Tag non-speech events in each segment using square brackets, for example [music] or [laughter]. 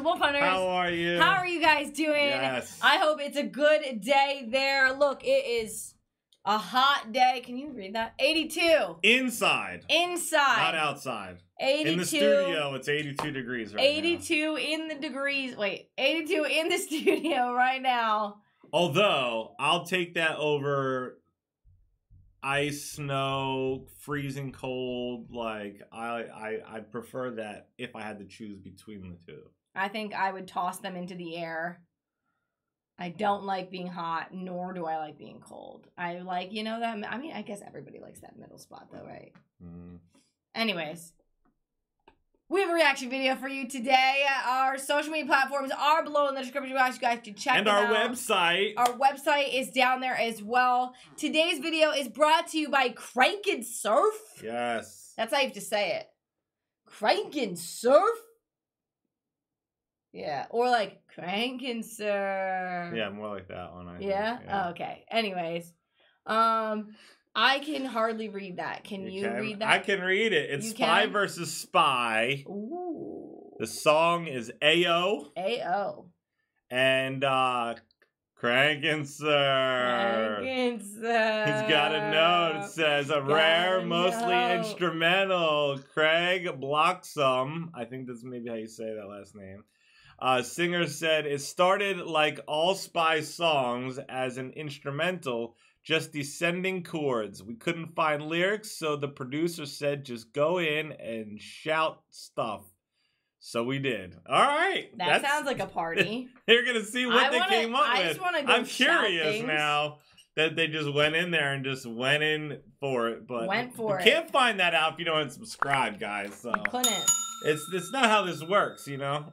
here from the Wolf HunterZ. How are you? How are you guys doing? Yes. I hope it's a good day there. Look, it is a hot day. Can you read that? 82. Inside. Inside. Not outside. 82. In the studio, it's 82 degrees right 82 in the degrees. Wait, 82 in the [laughs] studio right now. now. Although, I'll take that over ice, snow, freezing cold. Like, I, I, I prefer that if I had to choose between the two. I think I would toss them into the air. I don't like being hot, nor do I like being cold. I like, you know, that. I mean, I guess everybody likes that middle spot, though, right? Mm. Anyways, we have a reaction video for you today. Our social media platforms are below in the description box. You guys can check And our out. website. Our website is down there as well. Today's video is brought to you by Crank and Surf. yes. That's how you have to say it. Crank and Surf. Yeah, or like Crank and Surf. Yeah, more like that one. I think. Yeah? Oh, okay. Anyways, um, I can hardly read that. Can you, can- read that? I can read it. It's You Spy versus Spy. Ooh. The song is AO A-O. and uh Crank and Sir. Crank and Surf. He's got a note. It says a rare, mostly note. instrumental. Craig Bloxham. I think that's maybe how you say that last name. Uh, singer said it started like all Spy songs as an instrumental, just descending chords. We couldn't find lyrics, so the producer said just go in and shout stuff. So we did. All right. That sounds like a party. [laughs] You're gonna see what I they wanna, came up I with. I'm curious things. now that they just went in there and just went in for it. But Went for you it. can't find that out if you don't subscribe, guys. So You couldn't. it's it's not how this works, you know.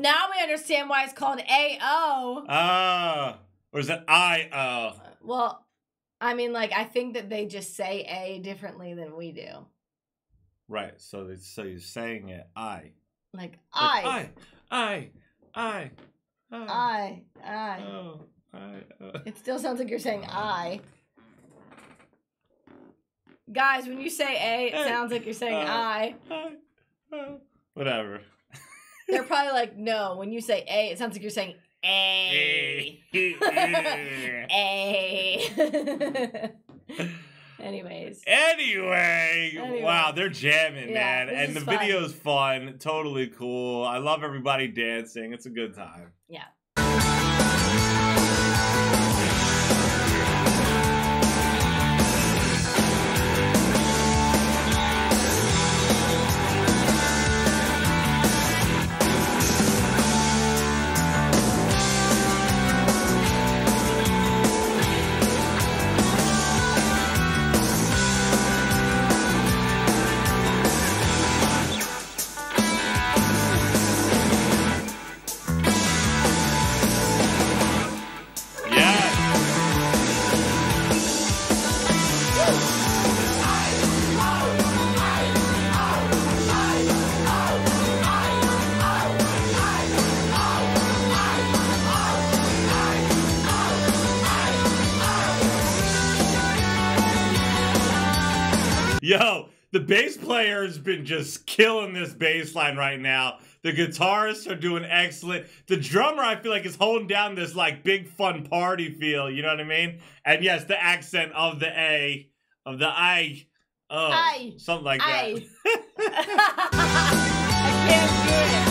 now we understand why it's called A-O. Ah, or is it I O? Well, I mean, like, I think that they just say A differently than we do. Right. So they, so you're saying it I. Like, Like, I, I I I I, I. Oh, I. Uh. It still sounds like you're saying I. Guys, when you say A, it Hey, sounds like you're saying uh, I. I, uh, whatever. They're probably like, no, when you say A, it sounds like you're saying A. [laughs] A. [laughs] Anyways. Anyway, Anyway. wow, they're jamming, Yeah, man. And the fun. video's fun, totally cool. I love everybody dancing. It's a good time. Yeah. Yo, the bass player has been just killing this bass line right now. The guitarists are doing excellent. The drummer, I feel like, is holding down this like big fun party feel. You know what I mean? And yes, the accent of the A, of the I, oh, Aye. something like Aye. that. [laughs] [laughs] I can't do it.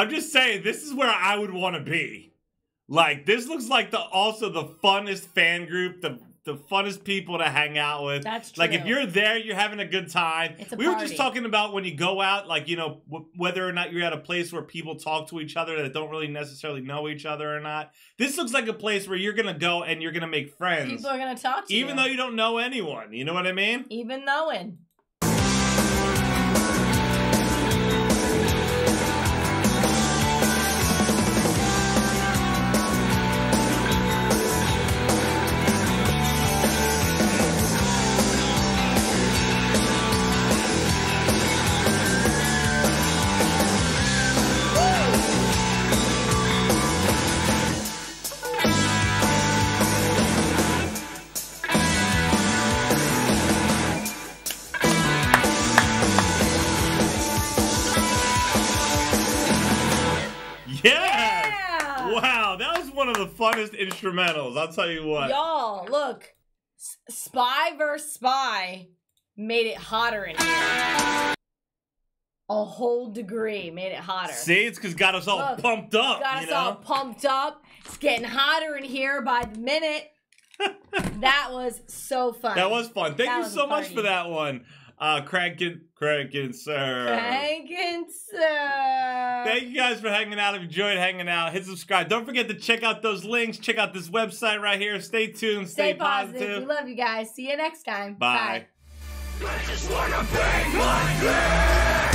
I'm just saying, this is where I would want to be. Like, this looks like the also the funnest fan group, the the funnest people to hang out with. That's true. Like, if you're there, you're having a good time. It's a we were just talking about when you go out, like, you know, w- whether or not you're at a place where people talk to each other that don't really necessarily know each other or not. This looks like a place where you're going to go and you're going to make friends, People are gonna talk to even you. Even though you don't know anyone. You know what I mean? even knowing. The funnest instrumentals. I'll tell you what. Y'all, look. S- spy versus spy made it hotter in here. A whole degree made it hotter. See, it's because got us all Look, pumped up. Got us know? all pumped up. It's getting hotter in here by the minute. [laughs] that was so fun. That was fun. Thank That you so much for that one. Uh Crankin Crankin Sir. Thanking sir. Thank you guys for hanging out. If you enjoyed hanging out, hit subscribe. Don't forget to check out those links. Check out this website right here. Stay tuned. Stay, Stay positive. positive. We love you guys. See you next time. Bye. Bye.